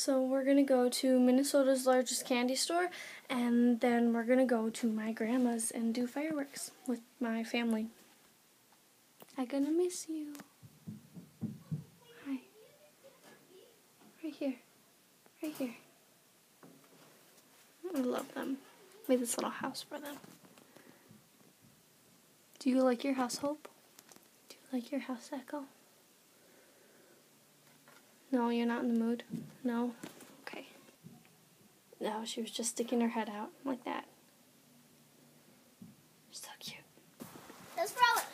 So we're gonna go to Minnesota's largest candy store, and then we're gonna go to my grandma's and do fireworks with my family. I'm gonna miss you. Hi. Right here. Right here. I love them. Made this little house for them. Do you like your house, Hope? Do you like your house, Echo? No, you're not in the mood? No? Okay. No, she was just sticking her head out like that. So cute. Let's throw it.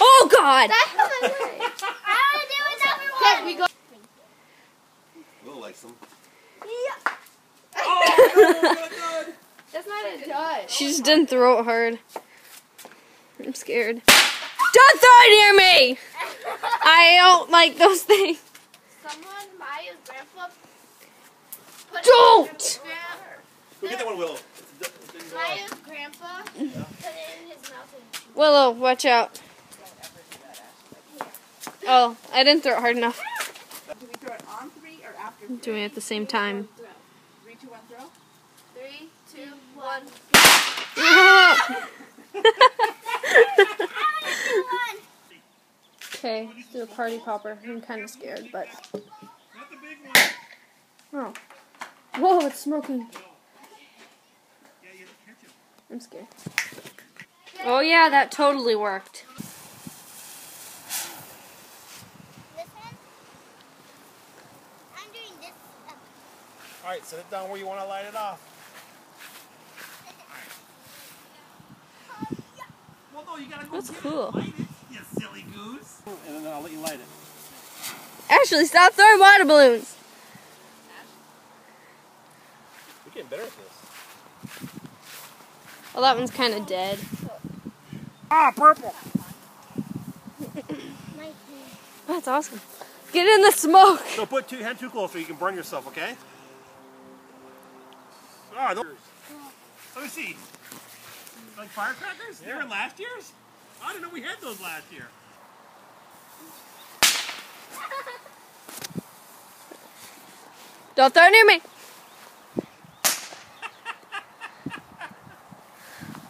Oh, God! That's what I'm doing. I want to do it number one. Okay, we go. Will likes them. Yeah. Oh, That's not a dud. She just didn't throw it hard. I'm scared. Don't throw it near me! I don't like those things. Someone, Maya's grandpa. Put Don't! Go get that one, Willow. Maya's grandpa put it in his mouth and Willow, watch out. Oh, I didn't throw it hard enough. Do we throw it on three or after I'm doing it at the same time. three, two, one, throw? Three, two, one. okay, let's do a party popper. I'm kind of scared, but. Not the big one. Oh. Whoa, it's smoking. Yeah, you have to catch it. I'm scared. Oh, yeah, that totally worked. This one? I'm doing this. All right, set it down where you want to light it off. Oh, well, no, you gotta go That's cool. it. Light it, you silly goose. And then I'll let you light it. Ashley, stop throwing water balloons. We're getting better at this. Well, that one's kind of dead. Ah, purple. That's awesome. Get in the smoke. Don't put two hand too close so you can burn yourself, okay? Ah, those. Let me see. Like firecrackers? They were in last year's? I didn't know we had those last year. Don't throw near me.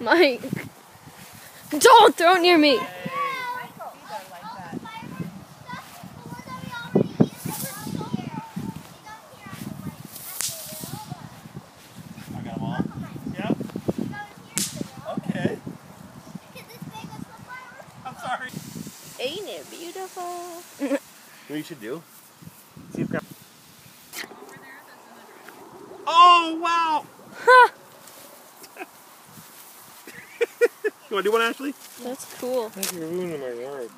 Mike. Don't throw it near me. I got them all. Yep. Okay. I'm sorry. Ain't it beautiful? You know what you should do? See if Oh, wow! you want to do one, Ashley? That's cool. I think you're ruining my yard.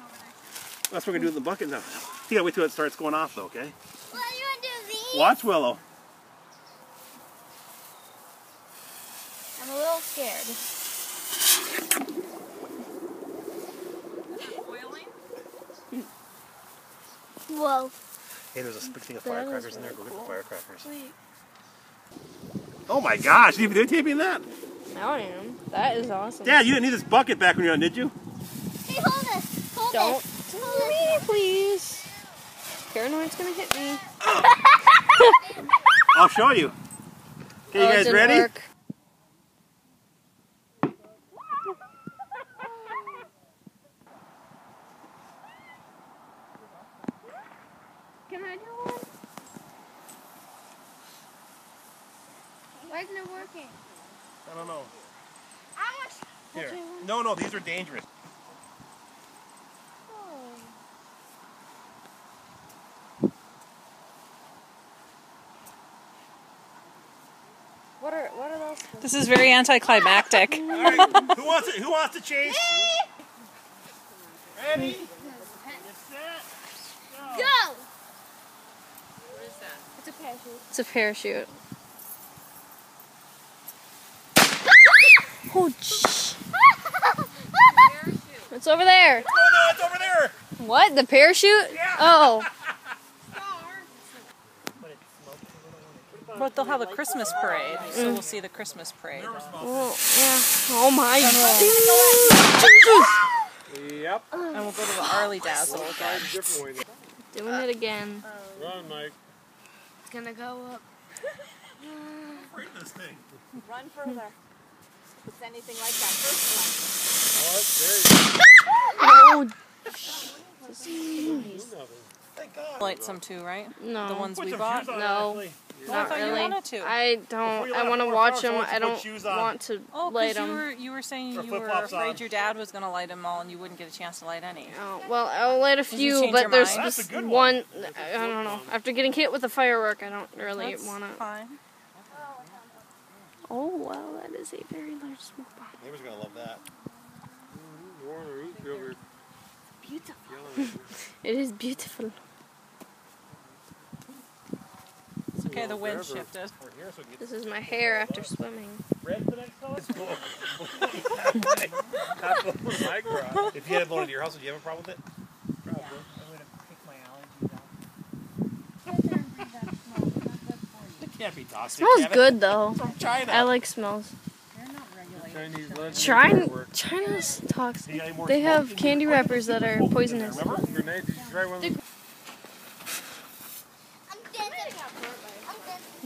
That's what we're going to do with the bucket now. You gotta wait till it starts going off, though, okay? Watch Willow. I'm a little scared. Whoa. Hey, there's a big thing of That is firecrackers in there. Go really get the firecrackers. Wait. Oh my gosh, you videotaping that? Now I am. That is awesome. Dad, you didn't need this bucket back when you were on, did you? Hey, hold this. Hold Don't this. throw Hold me, please. Paranoid's gonna hit me. I'll show you. Okay, you Oh, it guys didn't ready? work. Can I do one? Why isn't it working? I don't know. I want. Here. No, no, these are dangerous. What are what are those? This is very anticlimactic. All right, who wants it? Who wants to chase? Ready? Get set. Go. Go. It's a parachute. It's a parachute. Oh, shh. It's over there. Oh no, it's over there. What? The parachute? Yeah. Oh. But they'll have a Christmas parade, so we'll see the Christmas parade. Well, oh, yeah. Oh my god. Yep. And we'll go to the Holidazzle again. Doing it again. Run, Mike. It's gonna go up. Break this thing. Run further. If it's anything like that first one. Oh, Thank God. Light some too, right? no. The ones we bought. on, No. Ashley. Well, I Not thought you really. wanted to. I don't. I want to watch them. why don't you I don't shoes on? want to Oh, light because you them. were you were saying you were afraid on. your dad was gonna light them all and you wouldn't get a chance to light any. Oh, well, I'll light a few, but there's mind? That's a this good one. one. I don't know. After getting hit with a firework, I don't really want to. fine. Oh wow, that is a very large smoke bomb. Neighbor's gonna love that. Beautiful. It is beautiful. It's okay. The wind shifted. We're here, so we can get This is my hair after swimming. red the next color. That's what my garage. If you had blown into your house, would you have a problem with it? Probably. It can't be toxic. Smells can good though. From China. I like smells. Chinese lunch. China, China's You toxic. got They have candy wrappers that are smoke there, poisonous. Remember? Grenade, did you try one? I'm dancing.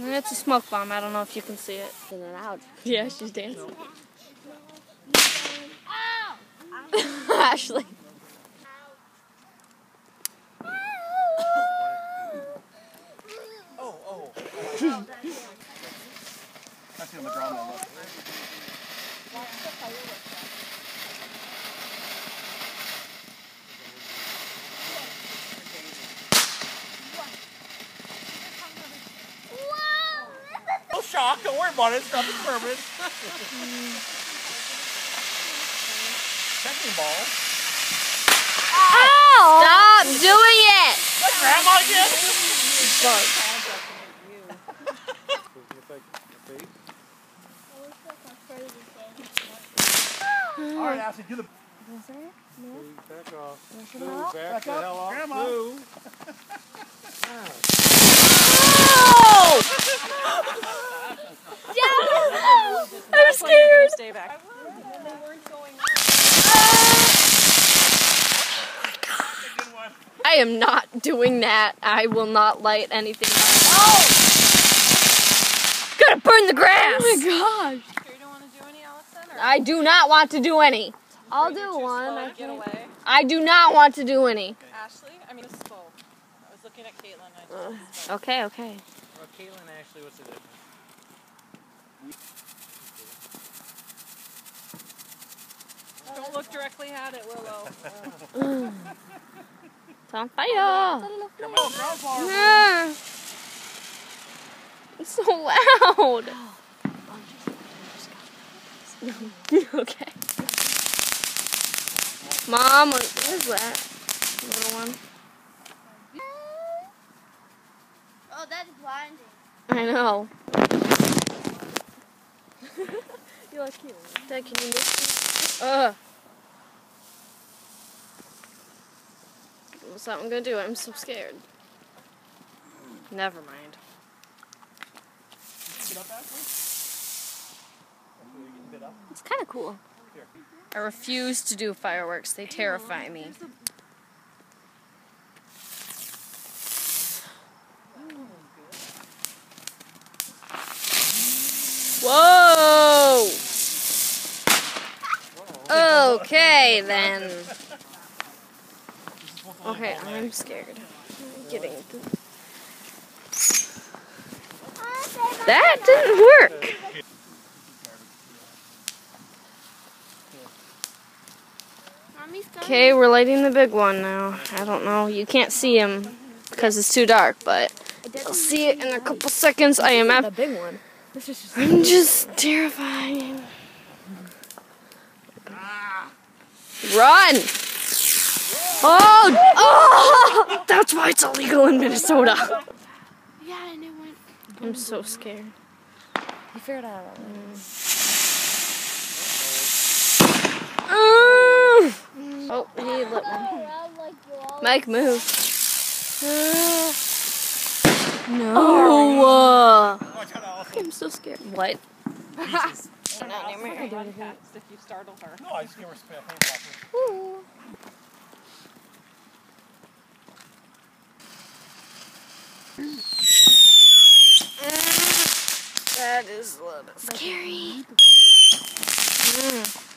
I'm It's a smoke bomb. I don't know if you can see it. Yeah, she's dancing. Ow! Ashley. Oh, oh. I see on the ground there, look. Whoa! No shock, don't worry about it. It's nothing permanent. Checking ball. Oh! Stop doing it! Grandma again? All right, Ashley, do the Back off. Move back the up. hell off. Grandma. Move. I'm scared. Stay back. good one. Ah! I am not doing that. I will not light anything. Oh! Gonna burn the grass! Oh my gosh. Sure you don't want to do any, Allison? Or I do not want to do any. I'll do one. I get away. I do not want to do any. Ashley? I mean, slow. I was looking at Caitlin. I just, Okay, okay. Well, Caitlin, Ashley, what's the difference? Don't look directly at it, Willow. It's on fire. Come on, ground floor. Ah. It's so loud. okay. Mom, what is that? Little one. Oh, that's blinding. I know. you like you. Dad, can you move? Ugh. What's that one gonna do? I'm so scared. Never mind. Get up, Ashley. Hopefully we get bit up. It's kind of cool. I refuse to do fireworks. They terrify me. Oh, Whoa! Okay then. Okay, I'm scared. I'm getting. That didn't work. Okay, we're lighting the big one now. I don't know. You can't see him because it's too dark, but you'll see it in a couple seconds. I am The big one. This is just I'm just terrifying. Run! Oh! Oh! That's why it's illegal in Minnesota. Yeah, and it went. I'm so scared. you figured out. Mm. Oh, he lit one. around like you all. Mike, move. no. uh, Watch out, Allison. I'm so scared. What? Not anymore. Run past if you startle her. No, I just gave her a spit. that is a little bit scary. Mm.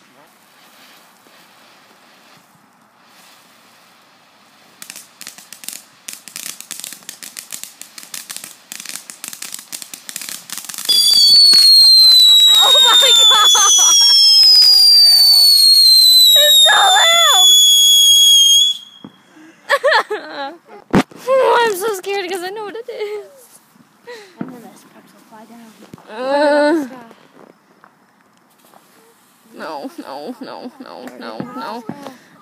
No, no, no, no.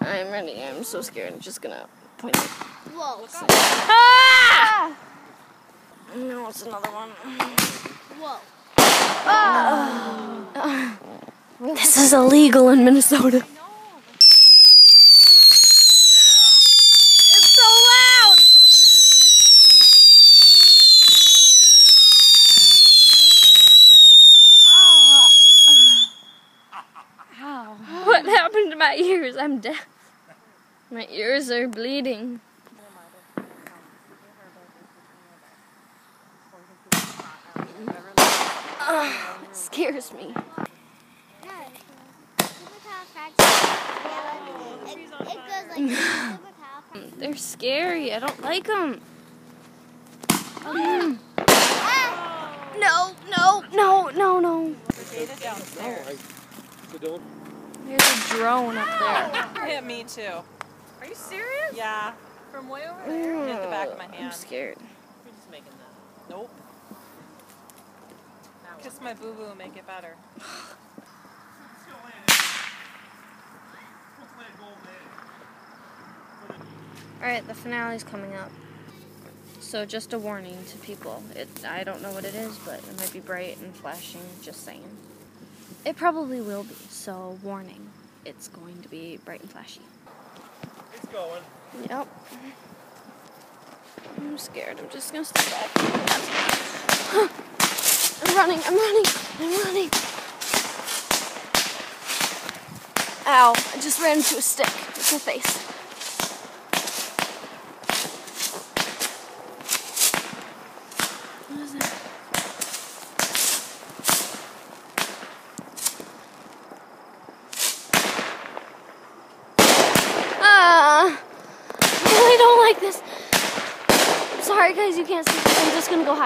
I'm ready. I'm so scared. I'm just gonna point it. Whoa. Ah! No, it's another one. Whoa. Ah. This is illegal in Minnesota. It's so loud. How? What happened to my ears? I'm deaf. My ears are bleeding. Ugh, scares me. It, it goes like superpower. They're scary. I don't like them. No, no, no, no, no. Data downstairs. So don't. There's a drone up there. Hit me too. Are you serious? Yeah. From way over there? Hit the back of my hand. I'm scared. You're just making that. Nope. Kiss my boo boo and make it better. Alright, the finale's coming up. So just a warning to people. It I don't know what it is, but it might be bright and flashing, just saying. It probably will be, so warning. It's going to be bright and flashy. It's going. Yep. I'm scared. I'm just gonna step back. I'm running. I'm running. I'm running. Ow. I just ran into a stick. It's my face. What is that? Ah. I really don't like this. Sorry, guys, you can't see. I'm just gonna go hide.